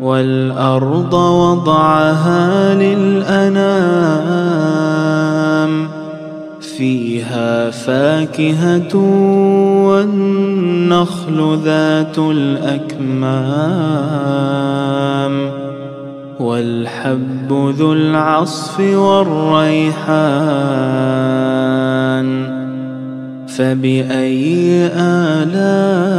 والأرض وضعها للأنام فيها فاكهة والنخل ذات الأكمام والحب ذو العصف والريحان فبأي آلاء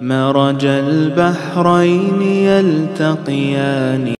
مرج البحرين يلتقيان.